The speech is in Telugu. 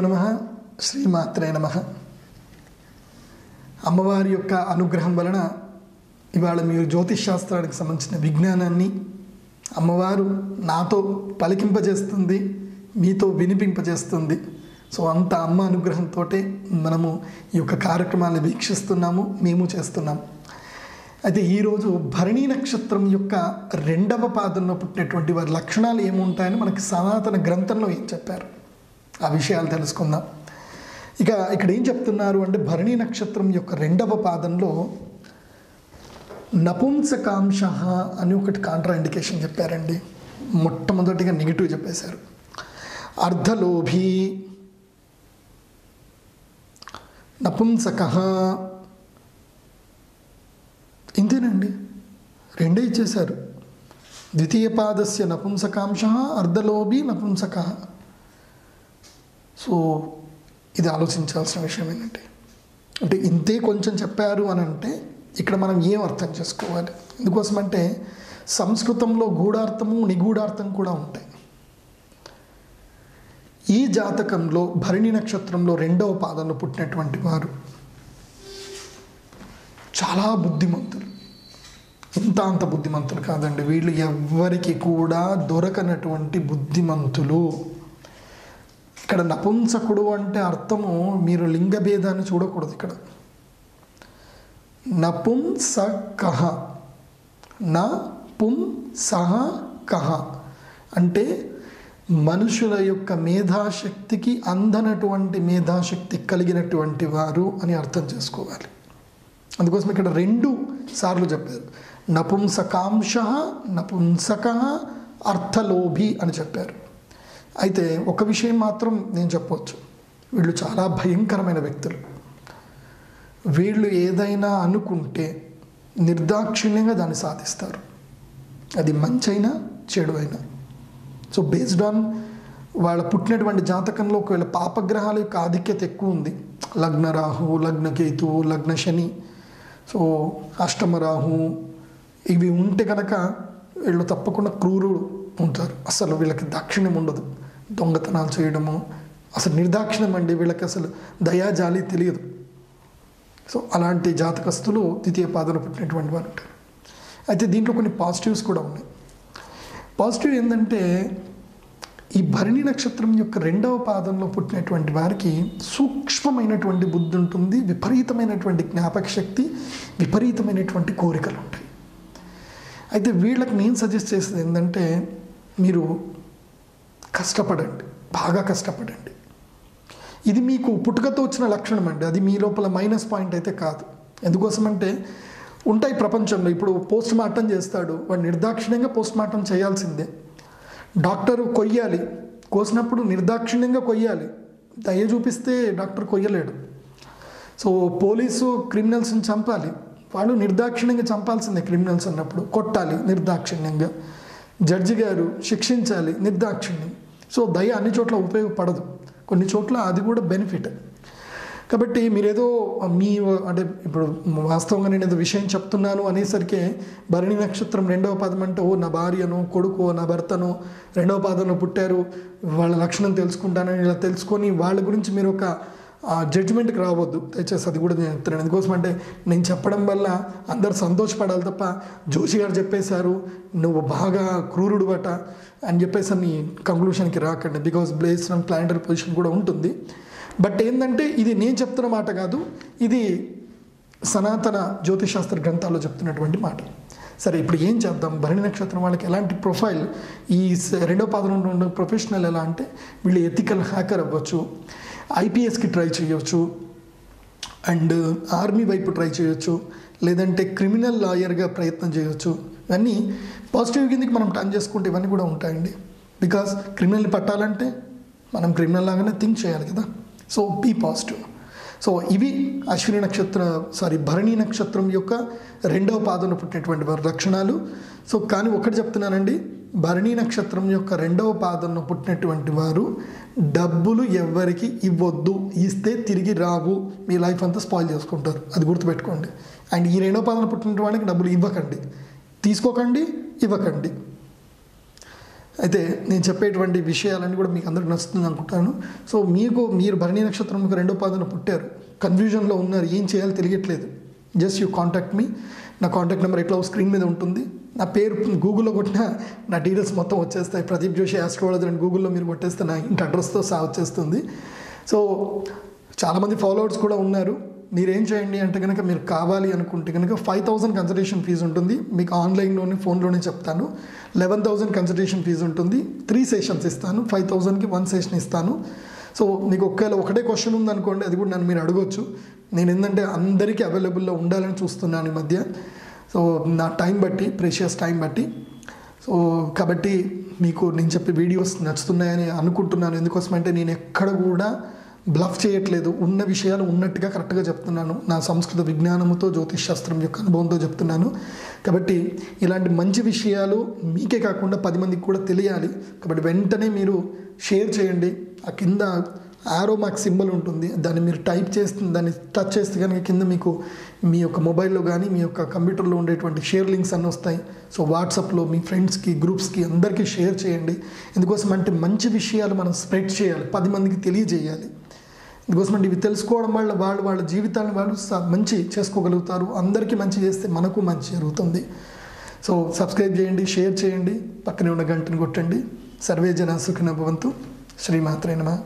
నమ. శ్రీమాత్రే నమ. అమ్మవారి యొక్క అనుగ్రహం వలన ఇవాళ మీరు జ్యోతిష్ శాస్త్రానికి సంబంధించిన విజ్ఞానాన్ని అమ్మవారు నాతో పలికింపజేస్తుంది మీతో వినిపింపజేస్తుంది. సో అంత అమ్మ అనుగ్రహంతో మనము ఈ యొక్క కార్యక్రమాన్ని వీక్షిస్తున్నాము మేము చేస్తున్నాము అయితే ఈరోజు భరణీ నక్షత్రం యొక్క రెండవ పాదంలో పుట్టినటువంటి వారి లక్షణాలు ఏముంటాయని మనకి సనాతన గ్రంథంలో ఏం చెప్పారు? ఆ విషయాలు తెలుసుకుందాం. ఇక ఇక్కడ ఏం చెప్తున్నారు అంటే భరణీ నక్షత్రం యొక్క రెండవ పాదంలో నపుంసకాంశ అని ఒకటి కాంట్రా ఇండికేషన్ చెప్పారండి. మొట్టమొదటిగా నెగిటివ్ చెప్పేశారు. అర్ధలోభి నపుంసక ఇంతేనండి. రెండే ఇచ్చేశారు. ద్వితీయ పాదస్య నపుంసకాంశ అర్ధలోభి నపుంసక. సో ఇది ఆలోచించాల్సిన విషయం ఏంటంటే అంటే ఇంతే కొంచెం చెప్పారు అని అంటే ఇక్కడ మనం ఏం అర్థం చేసుకోవాలి? ఎందుకోసమంటే సంస్కృతంలో గూఢార్థము నిగూఢార్థం కూడా ఉంటాయి. ఈ జాతకంలో భరణి నక్షత్రంలో రెండవ పాదంలో పుట్టినటువంటి వారు చాలా బుద్ధిమంతులు. ఇంత అంత బుద్ధిమంతులు కాదండి. వీళ్ళు ఎవ్వరికి కూడా దొరకనటువంటి బుద్ధిమంతులు. ఇక్కడ నపుంసకుడు అంటే అర్థము మీరు లింగ భేదాన్ని చూడకూడదు ఇక్కడ. నపుంసకహ నా పుం సహ కహ అంటే మనుషుల యొక్క మేధాశక్తికి అందనటువంటి మేధాశక్తి కలిగినటువంటి వారు అని అర్థం చేసుకోవాలి. అందుకోసం ఇక్కడ రెండు సార్లు చెప్పారు. నపుంసకాంశ నపుంసక అర్థలోభి అని చెప్పారు. అయితే ఒక విషయం మాత్రం నేను చెప్పవచ్చు వీళ్ళు చాలా భయంకరమైన వ్యక్తులు. వీళ్ళు ఏదైనా అనుకుంటే నిర్దాక్షిణ్యంగా దాన్ని సాధిస్తారు. అది మంచైనా చెడు అయినా సో బేస్డ్ ఆన్ వాళ్ళ పుట్టినటువంటి జాతకంలో ఒకవేళ పాపగ్రహాల యొక్క ఆధిక్యత ఎక్కువ ఉంది. లగ్న రాహు లగ్న కేతు లగ్న శని. సో అష్టమ రాహు ఇవి ఉంటే కనుక వీళ్ళు తప్పకుండా క్రూరుడు ఉంటారు. అసలు వీళ్ళకి దాక్షిణ్యం ఉండదు. దొంగతనాలు చేయడము అసలు నిర్దాక్షిణ్యం అండి వీళ్ళకి అసలు దయాజాలి తెలియదు. సో అలాంటి జాతకస్తులు ద్వితీయ పాదలు పుట్టినటువంటి వారు ఉంటారు అయితే దీంట్లో కొన్ని పాజిటివ్స్ కూడా ఉన్నాయి. పాజిటివ్ ఏంటంటే ఈ భరణి నక్షత్రం యొక్క రెండవ పాదంలో పుట్టినటువంటి వారికి సూక్ష్మమైనటువంటి బుద్ధి ఉంటుంది విపరీతమైనటువంటి జ్ఞాపక శక్తి విపరీతమైనటువంటి కోరికలు ఉంటాయి. అయితే వీళ్ళకి నేను సజెస్ట్ చేసేది ఏంటంటే మీరు కష్టపడండి. బాగా కష్టపడండి. ఇది మీకు పుట్టుకతో వచ్చిన లక్షణం అండి. అది మీ లోపల మైనస్ పాయింట్ అయితే కాదు. ఎందుకోసమంటే ఉంటాయి ప్రపంచంలో. ఇప్పుడు పోస్ట్ మార్టం చేస్తాడు. వాడు నిర్దాక్షిణ్యంగా పోస్ట్ మార్టం చేయాల్సిందే. డాక్టరు కొయ్యాలి. కోసినప్పుడు నిర్దాక్షిణ్యంగా కొయ్యాలి. దయ చూపిస్తే డాక్టర్ కొయ్యలేడు. సో పోలీసు క్రిమినల్స్ని చంపాలి. వాళ్ళు నిర్దాక్షిణ్యంగా చంపాల్సిందే క్రిమినల్స్ అన్నప్పుడు. కొట్టాలి నిర్దాక్షిణ్యంగా. జడ్జి గారు శిక్షించాలి నిర్దాక్షిణ్యం. సో దయ అన్ని చోట్ల ఉపయోగపడదు. కొన్ని చోట్ల అది కూడా బెనిఫిట్. కాబట్టి మీరేదో మీ అంటే ఇప్పుడు వాస్తవంగా నేను ఏదో విషయం చెప్తున్నాను అనేసరికి భరణి నక్షత్రం రెండవ పాదం అంటే ఓ నా భార్యను కొడుకు నా భర్తను రెండవ పాదంలో పుట్టారు. వాళ్ళ లక్షణం తెలుసుకుంటానని ఇలా తెలుసుకొని వాళ్ళ గురించి మీరు ఒక జడ్జిమెంట్కి రావద్దు. దయచేసి అది కూడా నేను చెప్తున్నాను. ఎందుకోసం అంటే నేను చెప్పడం వల్ల అందరు సంతోషపడాలి తప్ప జోషి గారు చెప్పేశారు నువ్వు బాగా క్రూరుడు బట అని చెప్పేసి అని కంక్లూషన్కి రాకండి. Because place and planetary position కూడా ఉంటుంది. బట్ ఏంటంటే ఇది నేను చెప్తున్న మాట కాదు. ఇది సనాతన జ్యోతిశాస్త్ర గ్రంథాల్లో చెప్తున్నటువంటి మాట. సరే ఇప్పుడు ఏం చేద్దాం? భరణి నక్షత్రం వాళ్ళకి ఎలాంటి ప్రొఫైల్ ఈ రెండో పాదంలో ఉన్న ప్రొఫెషనల్ ఎలా అంటే వీళ్ళు ఎథికల్ హ్యాకర్ అవ్వచ్చు. ఐపీఎస్కి ట్రై చేయొచ్చు. అండ్ ఆర్మీ వైపు ట్రై చేయొచ్చు. లేదంటే క్రిమినల్ లాయర్గా ప్రయత్నం చేయొచ్చు. ఇవన్నీ పాజిటివ్ కిందకి మనం టర్న్ చేసుకుంటే ఇవన్నీ కూడా ఉంటాయండి. బికాస్ క్రిమినల్ని పట్టాలంటే మనం క్రిమినల్ లాగానే థింక్ చేయాలి కదా. So be positive. సో ఇవి అశ్విని నక్షత్ర సారీ భరణి నక్షత్రం యొక్క రెండవ పాదంలో పుట్టినటువంటి వారి లక్షణాలు. సో కానీ ఒకటి చెప్తున్నానండి. భరణి నక్షత్రం యొక్క రెండవ పాదంలో పుట్టినటువంటి వారు డబ్బులు ఎవ్వరికి ఇవ్వద్దు ఇస్తే తిరిగి రావు. మీ లైఫ్ అంతా స్పాయిల్ చేసుకుంటారు. అది గుర్తుపెట్టుకోండి. అండ్ ఈ రెండవ పాదంలో పుట్టిన వాళ్ళకి డబ్బులు ఇవ్వకండి. తీసుకోకండి ఇవ్వకండి. అయితే నేను చెప్పేటువంటి విషయాలన్నీ కూడా మీకు అందరికి నచ్చుతుంది అనుకుంటాను. సో మీకు మీరు భరణి నక్షత్రం రెండవ రెండో పాదన పుట్టారు. కన్ఫ్యూజన్లో ఉన్నారు. ఏం చేయాలో తెలియట్లేదు. Just you contact me. నా కాంటాక్ట్ నెంబర్ ఎట్లా స్క్రీన్ మీద ఉంటుంది. నా పేరు గూగుల్లో కొట్టినా నా డీటెయిల్స్ మొత్తం వచ్చేస్తాయి. ప్రదీప్ జోషి ఆస్ట్రాలజీ అని గూగుల్లో మీరు కొట్టేస్తే నా ఇంటి అడ్రస్తో సా వచ్చేస్తుంది. సో చాలామంది ఫాలోవర్స్ కూడా ఉన్నారు. మీరేం చేయండి అంటే కనుక మీరు కావాలి అనుకుంటే కనుక ఫైవ్ థౌసండ్ కన్సల్టేషన్ ఫీజు ఉంటుంది. మీకు ఆన్లైన్లోనే ఫోన్లోనే చెప్తాను. లెవెన్ థౌసండ్ కన్సల్టేషన్ ఫీజు ఉంటుంది. త్రీ సెషన్స్ ఇస్తాను. ఫైవ్ థౌసండ్కి వన్ సెషన్ ఇస్తాను. సో మీకు ఒకవేళ ఒకటే క్వశ్చన్ ఉందనుకోండి అది కూడా నన్ను మీరు అడగొచ్చు. నేను ఏంటంటే అందరికీ అవైలబుల్లో ఉండాలని చూస్తున్నాను ఈ మధ్య. సో నా టైం బట్టి ప్రెషియస్ టైం బట్టి. సో కాబట్టి మీకు నేను చెప్పే వీడియోస్ నచ్చుతున్నాయని అనుకుంటున్నాను. ఎందుకోసమంటే నేను ఎక్కడ కూడా బ్లఫ్ చేయట్లేదు. ఉన్న విషయాలు ఉన్నట్టుగా కరెక్ట్గా చెప్తున్నాను. నా సంస్కృత విజ్ఞానముతో జ్యోతిష్ శాస్త్రం యొక్క అనుభవంతో చెప్తున్నాను. కాబట్టి ఇలాంటి మంచి విషయాలు మీకే కాకుండా పది మందికి కూడా తెలియాలి. కాబట్టి వెంటనే మీరు షేర్ చేయండి. ఆ కింద ఆరో మాకు సింబల్ ఉంటుంది. దాన్ని మీరు టైప్ చేస్తే దాన్ని టచ్ చేస్తే కనుక కింద మీకు మీ యొక్క మొబైల్లో కానీ మీ యొక్క కంప్యూటర్లో ఉండేటువంటి షేర్ లింక్స్ అన్నీ వస్తాయి. సో వాట్సాప్లో మీ ఫ్రెండ్స్కి గ్రూప్స్కి అందరికీ షేర్ చేయండి. ఎందుకోసం అంటే మంచి విషయాలు మనం స్ప్రెడ్ చేయాలి. పది మందికి తెలియజేయాలి. అందుకోసం అంటే ఇవి తెలుసుకోవడం వల్ల వాళ్ళు వాళ్ళ జీవితాన్ని వాళ్ళు మంచి చేసుకోగలుగుతారు. అందరికీ మంచి చేస్తే మనకు మంచి జరుగుతుంది. సో సబ్స్క్రైబ్ చేయండి షేర్ చేయండి. పక్కనే ఉన్న గంటను కొట్టండి. సర్వే జన సుఖిన భవంతు. శ్రీమాత్రేనమా